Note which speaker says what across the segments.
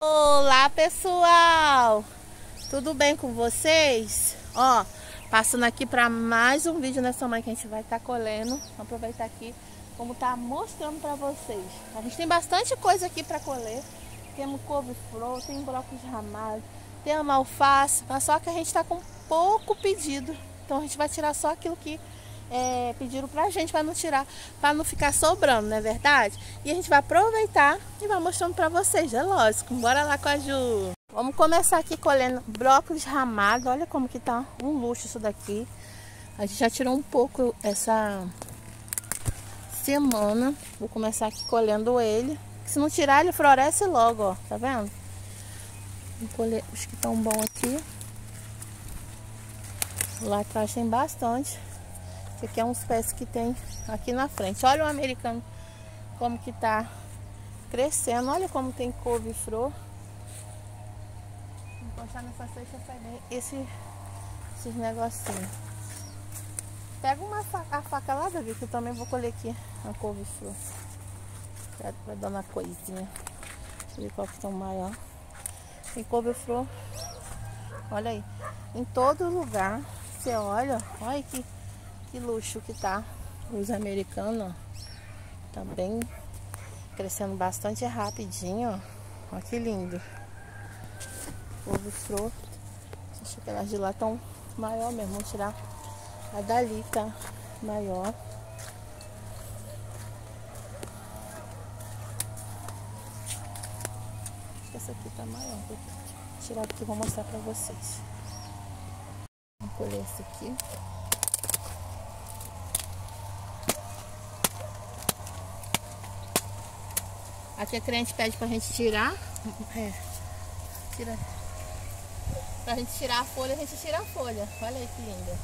Speaker 1: Olá pessoal, tudo bem com vocês? Ó, passando aqui para mais um vídeo nessa manhã que a gente vai estar tá colhendo. Vamos aproveitar aqui como tá mostrando para vocês. A gente tem bastante coisa aqui para colher. Temos couve-flor, tem brócolis ramado, tem uma alface, mas só que a gente está com pouco pedido. Então a gente vai tirar só aquilo que é, pediram pra gente para não tirar, para não ficar sobrando, não é verdade? E a gente vai aproveitar e vai mostrando para vocês, é lógico. Bora lá com a Ju. Vamos começar aqui colhendo brócolis ramado. Olha como que tá um luxo isso daqui. A gente já tirou um pouco essa semana. Vou começar aqui colhendo ele. Se não tirar, ele floresce logo, ó. Tá vendo? Vou colher os que estão bons aqui. Lá atrás tem bastante. Esse aqui é uns pés que tem aqui na frente. Olha o americano como que tá crescendo. Olha como tem couve-flor. Encostar nessa cesta bem esse, esses negocinhos. Pega uma faca, a faca lá, Davi, que eu também vou colher aqui a couve-flor. Vai dar uma coisinha. Deixa eu ver qual que tá maior. Tem couve-flor. Olha aí. Em todo lugar. Você olha. Olha que que luxo que tá. Os americanos, ó. Tá crescendo bastante rapidinho. Olha que lindo. Ovo flor. Acho que elas de lá estão maior mesmo. Vamos tirar a dali, tá? Maior. Essa aqui tá maior. Vou tirar aqui e vou mostrar pra vocês. Vou colher esse aqui. Aqui a cliente pede pra gente tirar. É. Tira. Pra gente tirar a folha, a gente tira a folha. Olha aí que linda.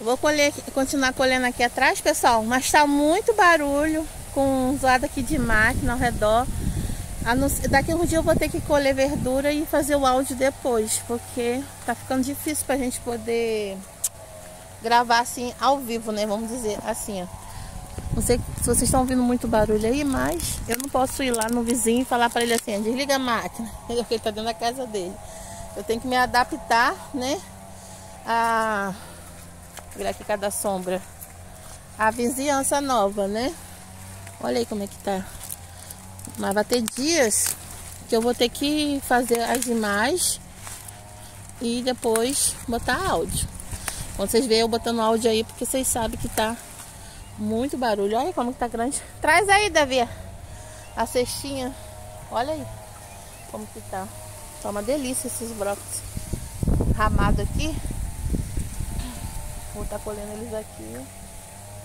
Speaker 1: vou colher, continuar colhendo aqui atrás, pessoal. Mas tá muito barulho com zoada aqui de máquina ao redor. Daqui a um dia eu vou ter que colher verdura e fazer o áudio depois, porque tá ficando difícil pra gente poder gravar assim ao vivo, né? Vamos dizer assim, ó. Não sei se vocês estão ouvindo muito barulho aí, mas eu não posso ir lá no vizinho e falar para ele assim, desliga a máquina, porque ele está dentro da casa dele. Eu tenho que me adaptar, né? A virar aqui cada sombra. A vizinhança nova, né? Olha aí como é que tá. Mas vai ter dias que eu vou ter que fazer as imagens e depois botar áudio. Quando vocês verem eu botando áudio aí, porque vocês sabem que tá muito barulho. Olha como que tá grande. Traz aí, Davi. A cestinha. Olha aí. Como que tá. Tá uma delícia esses brócolis. Ramado aqui. Vou estar tá colhendo eles aqui.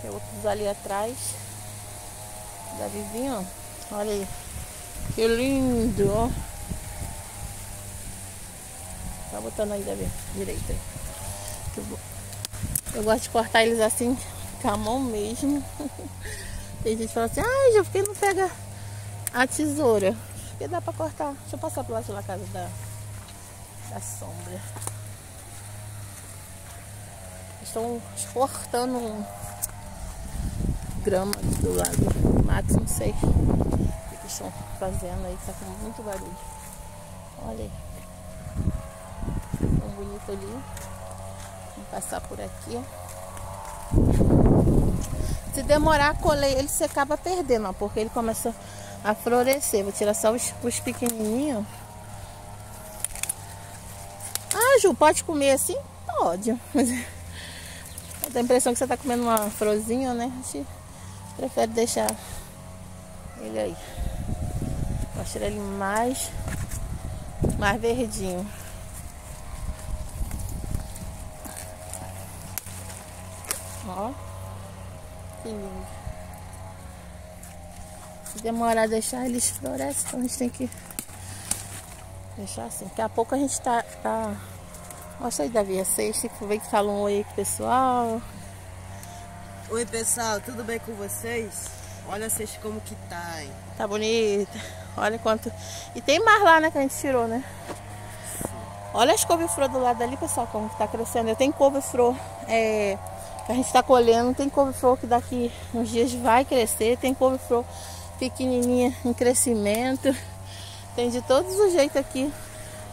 Speaker 1: Tem outros ali atrás. Davizinho, ó. Olha aí. Que lindo, ó. Tá botando aí, Davi. Direito aí. Eu, eu gosto de cortar eles assim mão mesmo. Tem gente que fala assim, ai, já porque não pega a tesoura? Porque dá pra cortar. Deixa eu passar pro lado da casa da, da sombra. Estão cortando grama do lado mato, não sei o que estão fazendo aí, tá com muito barulho. Olha aí. Tão bonito ali. Vamos passar por aqui. Se demorar a colher, ele se acaba perdendo, ó, porque ele começa a florescer. Vou tirar só os, os pequenininhos. Ah, Ju, pode comer assim? Pode. Mas a impressão que você está comendo uma florzinha, né? A gente prefere deixar ele aí. Vou tirar ele mais, mais verdinho. Ó. Se demorar a deixar, eles florescem, então a gente tem que deixar assim. Daqui a pouco a gente tá. tá... Mostra aí, Davi, a sexta, que vem que fala um oi pessoal.
Speaker 2: Oi, pessoal, tudo bem com vocês? Olha a cesta como que tá, hein?
Speaker 1: Tá bonita. Olha quanto. E tem mais lá, né, que a gente tirou, né? Olha as couve-flor do lado ali, pessoal, como que tá crescendo. Eu tenho couve-flor é, que a gente está colhendo. Tem couve-flor que daqui uns dias vai crescer. Tem couve-flor pequenininha em crescimento. Tem de todos os jeitos aqui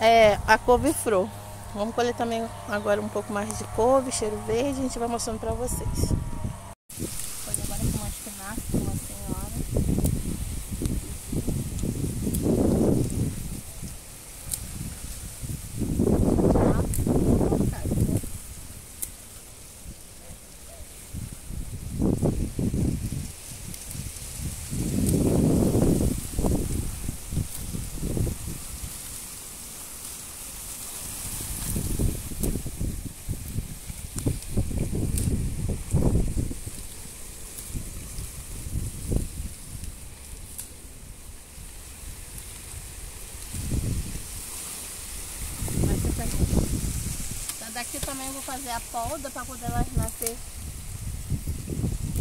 Speaker 1: é, a couve-flor. Vamos colher também agora um pouco mais de couve, cheiro verde, a gente vai mostrando para vocês. Daqui também vou fazer a poda para poder elas nascer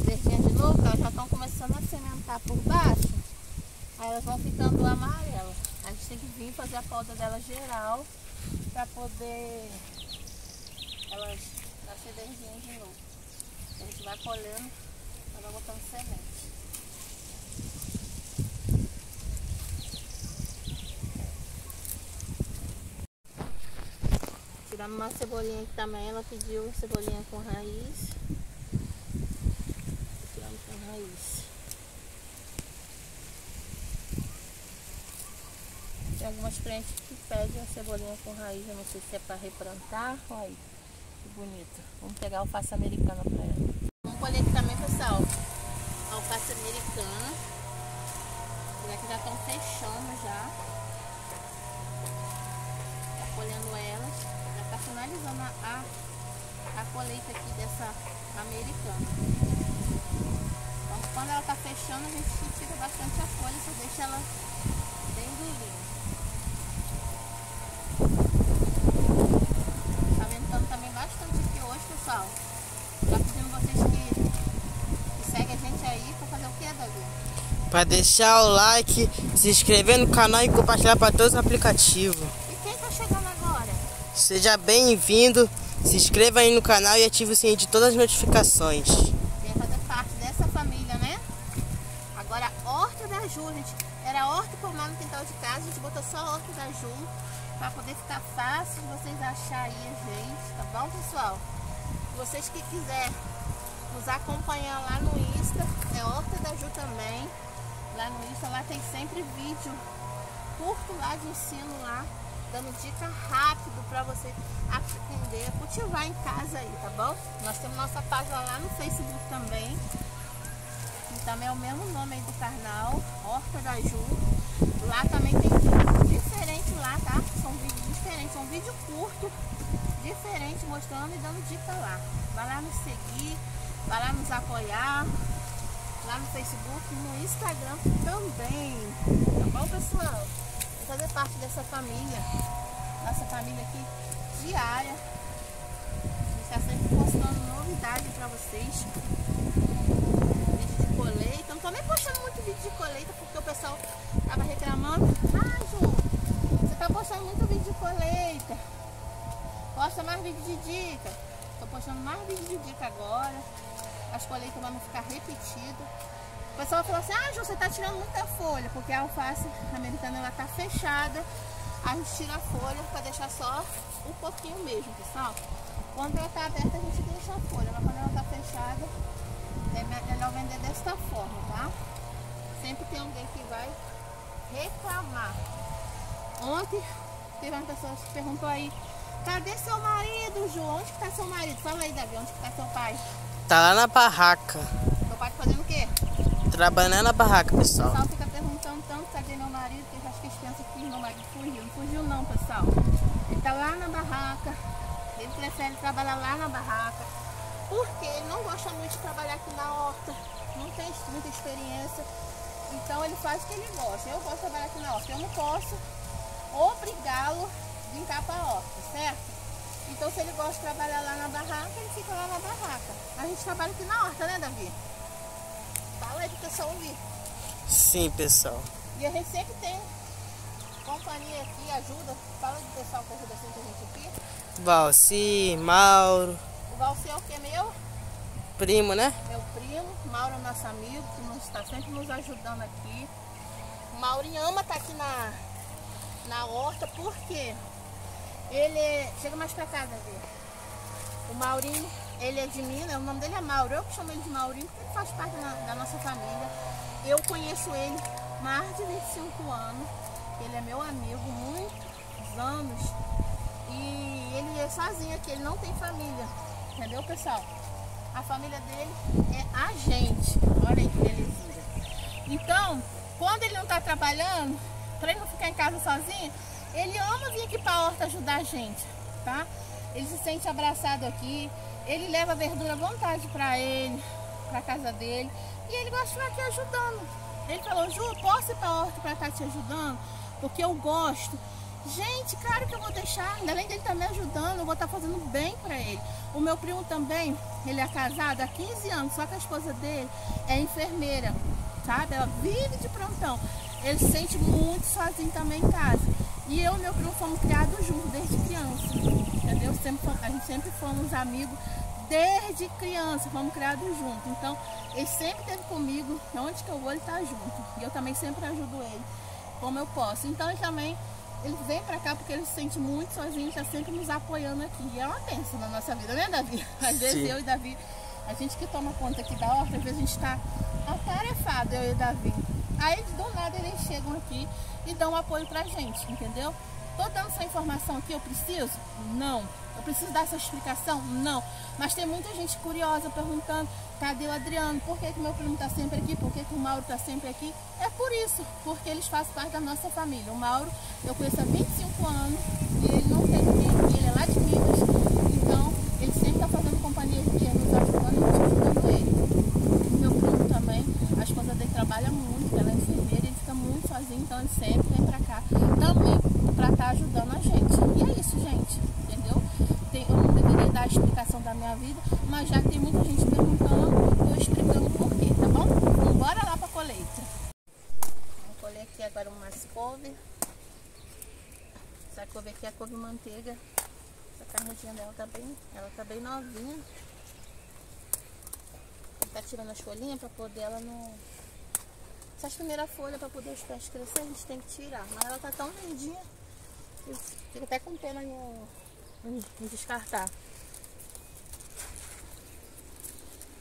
Speaker 1: verdinha de novo, elas já estão começando a sementar por baixo. Aí elas vão ficando amarelas. A gente tem que vir fazer a poda delas geral para poder elas nascer verdinhas de novo. A gente vai colhendo, vai botando semente. Tiramos uma cebolinha aqui também, ela pediu cebolinha com raiz. Tiramos com raiz. Tem algumas frentes que pedem a cebolinha com raiz, eu não sei se é para replantar. Olha aí, que bonito. Vamos pegar a alface americana para ela. Vamos colher aqui também, pessoal, a alface americana. Aqui já estão fechando já. Tá colhendo elas finalizando a, a colheita aqui dessa americana. Então, quando ela tá fechando, a gente tira bastante a folha, só deixa ela bem durinha. Tá ventando também bastante aqui hoje, pessoal. Já pedindo vocês que, que seguem a gente aí para fazer o que, Davi?
Speaker 2: Para deixar o like, se inscrever no canal e compartilhar para todos os aplicativos. Seja bem-vindo, se inscreva aí no canal e ative o sininho de todas as notificações.
Speaker 1: Quer fazer parte dessa família, né? Agora, a horta da Ju, gente, era horta pomar no quintal de casa, a gente botou só a horta da Ju, para poder ficar fácil de vocês acharem a gente, tá bom, pessoal? Vocês que quiserem nos acompanhar lá no Insta, é horta da Ju também, lá no Insta, lá tem sempre vídeo curto lá de ensino lá dando dica rápido para você aprender a cultivar em casa aí, tá bom? Nós temos nossa página lá no Facebook também. E também é o mesmo nome aí do canal, Horta da Ju. Lá também tem vídeos diferentes lá, tá? São vídeos diferentes, são vídeos curtos, diferentes, mostrando e dando dica lá. Vai lá nos seguir, vai lá nos apoiar, lá no Facebook, no Instagram também. Tá bom, pessoal? Fazer parte dessa família, nossa família aqui diária. A gente está sempre postando novidade para vocês. Vídeo de colheita. Não tô nem postando muito vídeo de colheita porque o pessoal tava reclamando. Ah, Ju, você tá postando muito vídeo de colheita. Posta mais vídeo de dica. Tô postando mais vídeo de dica agora. As colheitas vão ficar repetidas. O pessoal falou assim, ah, Ju, você tá tirando muita folha, porque a alface americana ela tá fechada. A gente tira a folha para deixar só um pouquinho mesmo, pessoal. Quando ela tá aberta, a gente deixa a folha, mas quando ela tá fechada, é melhor vender desta forma, tá? Sempre tem alguém que vai reclamar. Ontem teve uma pessoa que perguntou aí, cadê seu marido, Ju? Onde que tá seu marido? Fala aí, Davi, onde que tá seu pai?
Speaker 2: Tá lá na barraca.
Speaker 1: Seu pai tá fazendo o quê?
Speaker 2: Trabalhando na barraca, pessoal.
Speaker 1: O pessoal fica perguntando tanto cadê meu marido, que acho que eles pensam que meu marido fugiu. Não fugiu não, pessoal. Ele tá lá na barraca. Ele prefere trabalhar lá na barraca. Porque ele não gosta muito de trabalhar aqui na horta. Não tem muita experiência. Então ele faz o que ele gosta. Eu gosto de trabalhar aqui na horta. Eu não posso obrigá-lo a vir cá para a horta, certo? Então se ele gosta de trabalhar lá na barraca, ele fica lá na barraca. A gente trabalha aqui na horta, né Davi? Aí pro pessoal ouvir.
Speaker 2: Sim, pessoal.
Speaker 1: E a gente sempre tem companhia aqui, ajuda. Fala do pessoal que ajuda sempre a gente aqui.
Speaker 2: Valci, Mauro.
Speaker 1: O Valci é o que meu?
Speaker 2: Primo, né?
Speaker 1: Meu primo. Mauro é nosso amigo, que nos está sempre nos ajudando aqui. O Maurinho ama estar tá aqui na, na horta, porque ele... Chega mais pra cá, Davi. O Maurinho, ele é de Minas, o nome dele é Mauro. Eu que chamo ele de Maurinho, porque ele faz parte da, nossa família. Eu conheço ele mais de 25 anos. Ele é meu amigo, muitos anos. E ele é sozinho aqui, ele não tem família. Entendeu, pessoal? A família dele é a gente. Olha aí que belezinha. Então, quando ele não está trabalhando, para ele não ficar em casa sozinho, ele ama vir aqui para a horta ajudar a gente, tá? Ele se sente abraçado aqui, ele leva verdura à vontade para ele, para casa dele, e ele gosta de ficar aqui ajudando. Ele falou, Ju, posso ir para a horta para estar te ajudando? Porque eu gosto. Gente, claro que eu vou deixar, além dele estar me ajudando, eu vou estar fazendo bem para ele. O meu primo também, ele é casado há 15 anos, só que a esposa dele é enfermeira, sabe? Ela vive de prontão. Ele se sente muito sozinho também em casa. E eu e meu primo fomos criados juntos desde criança, entendeu? Sempre, a gente sempre fomos amigos desde criança, fomos criados juntos. Então, ele sempre esteve comigo, onde que eu vou, ele está junto. E eu também sempre ajudo ele, como eu posso. Então, ele também ele vem pra cá porque ele se sente muito sozinho, está sempre nos apoiando aqui. E é uma bênção na nossa vida, né, Davi? Às vezes Sim. eu e Davi, a gente que toma conta aqui da horta, a gente está atarefado, eu e Davi. Aí do nada eles chegam aqui e dão apoio pra gente, entendeu? Tô dando essa informação aqui, eu preciso? Não. Eu preciso dar essa explicação? Não. Mas tem muita gente curiosa perguntando, cadê o Adriano? Por que, que meu primo está sempre aqui? Por que, que o Mauro está sempre aqui? É por isso, porque eles fazem parte da nossa família. O Mauro eu conheço há 25 anos e ele não tem ninguém ele é lá de Minas. Então, ele sempre está fazendo companhia aqui, nos ajudando e nos ajudando ele. O meu primo também, a esposa dele trabalha muito, ela é enfermeira, ele fica muito sozinho, então ele sempre vem para cá também para estar tá ajudando a gente. E é isso, gente, entendeu? Tem, eu não deveria dar a explicação da minha vida, mas já tem muita gente perguntando, eu explicando por quê, tá bom? Então bora lá para colheita. Vou colher aqui agora umas couve. Essa couve aqui é a couve manteiga. Essa carnudinha dela tá bem, ela tá bem novinha. Tá tirando as folhinhas para poder ela não essas primeiras folhas para poder os pés crescer, a gente tem que tirar. Mas ela tá tão lindinha que fica até com pena em, em, descartar.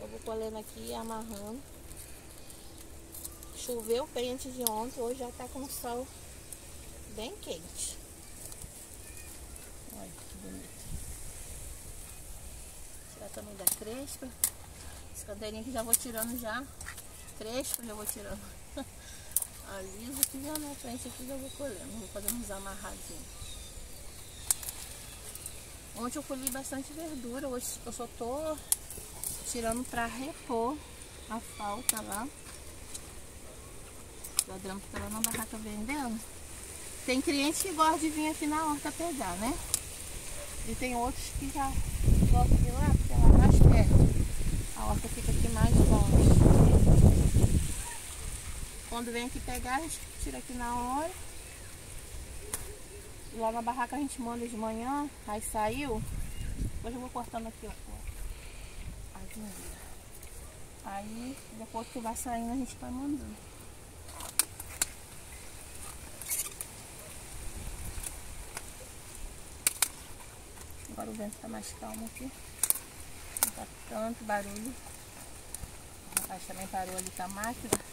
Speaker 1: Eu vou colhendo aqui e amarrando. Choveu bem antes de ontem, hoje já tá com sol bem quente. Olha que bonito. Tirar também da crespa. Esse cadeirinho aqui já vou tirando já. Crespa já vou tirando. A lisa aqui já na frente aqui já vou colhendo. Vou fazer uns amarradinhos. Ontem eu colhi bastante verdura. Hoje eu só tô tirando pra repor a falta lá. Ladrão fica lá na barraca vendendo. Tem cliente que gosta de vir aqui na horta pegar, né? E tem outros que já gostam de ir lá, porque é lá mais perto. A horta fica aqui mais longe. Quando vem aqui pegar, a gente tira aqui na hora. Lá na barraca a gente manda de manhã, aí saiu. Hoje eu vou cortando aqui, ó. Aí, depois que vai saindo, a gente vai mandando. Agora o vento tá mais calmo aqui. Não tá tanto barulho. O rapaz também parou ali com a máquina.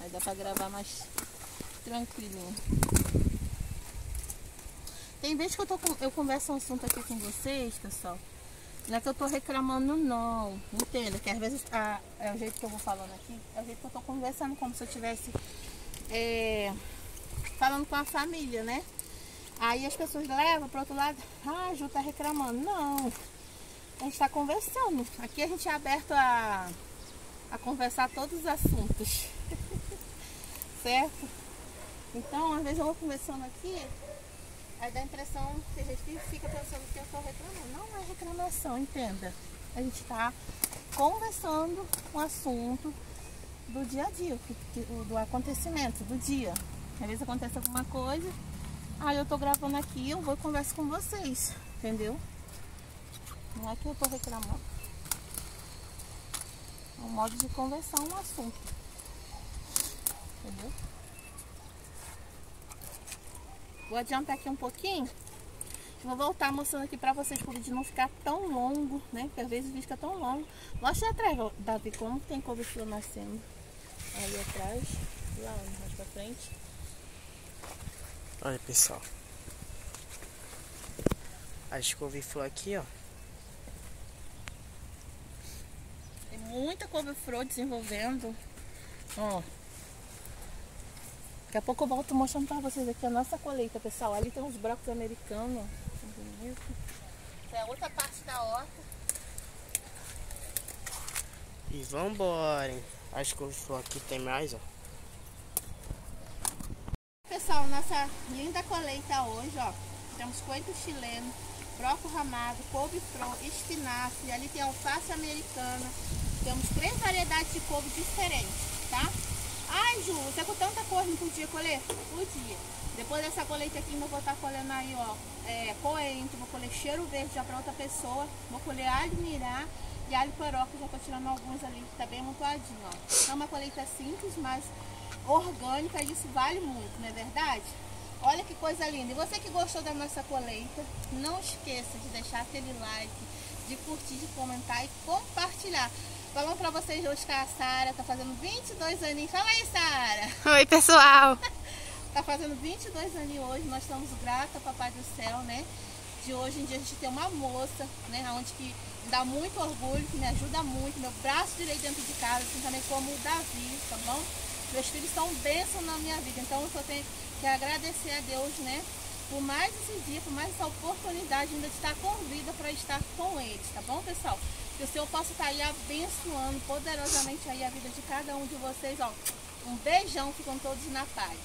Speaker 1: Aí dá pra gravar mais tranquilinho. Tem vezes que eu, tô com, eu converso um assunto aqui com vocês, pessoal. Não é que eu tô reclamando, não. Entenda, que às vezes a, é o jeito que eu vou falando aqui, é o jeito que eu tô conversando, como se eu tivesse é, falando com a família, né? Aí as pessoas levam para outro lado, ah, a Ju tá reclamando. Não, a gente tá conversando. Aqui a gente é aberto a, a conversar todos os assuntos certo? Então, às vezes eu vou conversando aqui, aí dá a impressão que a gente fica pensando que eu estou reclamando. Não é reclamação, entenda. A gente está conversando um assunto do dia a dia, do acontecimento, do dia. Às vezes acontece alguma coisa, aí eu tô gravando aqui, eu vou e converso com vocês, entendeu? Não é que eu tô reclamando. É um modo de conversar um assunto. Entendeu? Vou adiantar aqui um pouquinho. Vou voltar mostrando aqui pra vocês para o vídeo não ficar tão longo, né? Porque às vezes o vídeo fica tão longo. Mostra atrás, Davi, como tem couve-flor nascendo. Aí atrás, lá mais pra frente.
Speaker 2: Olha, pessoal. As couve-flor aqui, ó.
Speaker 1: Tem muita couve-flor desenvolvendo. Ó. Daqui a pouco eu volto mostrando pra vocês aqui a nossa colheita, pessoal. Ali tem uns brocos americanos, ó bonito. Essa é outra parte da horta.
Speaker 2: E vambora, hein? Acho que eu estou aqui tem mais, ó.
Speaker 1: Pessoal, nossa linda colheita hoje, ó. Temos coentro chileno, broco ramado, couve-flor, espinafre, ali tem alface americana. Temos três variedades de couve diferentes, tá? Ai, Ju, você com tanta cor não podia colher? Podia. Depois dessa colheita aqui, eu vou estar colhendo aí, ó, é, coentro, vou colher cheiro verde já para outra pessoa, vou colher alho mirá e alho peroca, já tô tirando alguns ali, que tá bem amontoadinho, ó. É uma colheita simples, mas orgânica, isso vale muito, não é verdade? Olha que coisa linda. E você que gostou da nossa colheita, não esqueça de deixar aquele like, de curtir, de comentar e compartilhar. Falando pra vocês hoje que a Sara tá fazendo 22 aninhos. Fala aí, Sara!
Speaker 3: Oi, pessoal!
Speaker 1: Tá fazendo 22 anos hoje, nós estamos gratos Papai do Céu, né? De hoje em dia a gente tem uma moça, né? Onde que dá muito orgulho, que me ajuda muito, meu braço direito dentro de casa, assim também como o Davi, tá bom? Meus filhos são bênção na minha vida, então eu só tenho que agradecer a Deus, né? Por mais esse dia, por mais essa oportunidade ainda de estar com vida para estar com eles, tá bom, pessoal? Que o Senhor possa estar aí abençoando poderosamente aí a vida de cada um de vocês, ó. Um beijão, ficam todos na paz.